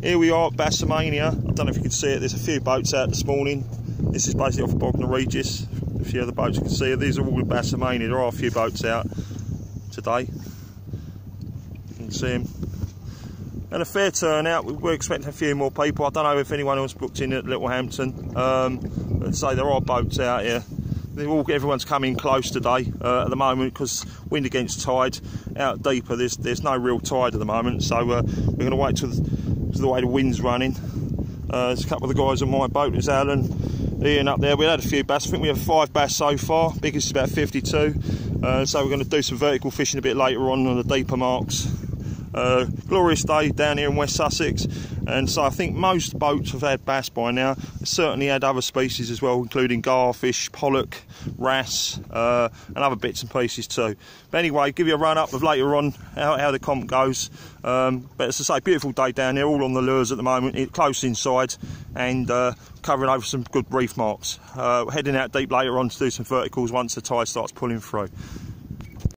Here we are at Bassomania. I don't know if you can see it, there's a few boats out this morning. This is basically off Bognor Regis. A few other boats you can see. These are all in Bassomania. There are a few boats out today. You can see them. And a fair turnout. We're expecting a few more people. I don't know if anyone else booked in at Littlehampton. Um, but say there are boats out here all, everyone's coming close today uh, at the moment because wind against tide out deeper there's there's no real tide at the moment so uh, we're going to wait till till the way the wind's running. Uh, there's a couple of the guys on my boat there's Alan Ian up there. We had a few bass I think we have five bass so far. Biggest is about 52 uh, so we're going to do some vertical fishing a bit later on on the deeper marks uh, glorious day down here in West Sussex. And so I think most boats have had bass by now. Certainly had other species as well including garfish, pollock, wrasse uh, and other bits and pieces too. But anyway give you a run up of later on how, how the comp goes. Um, but as I say beautiful day down here all on the lures at the moment close inside and uh, covering over some good reef marks. Uh, heading out deep later on to do some verticals once the tide starts pulling through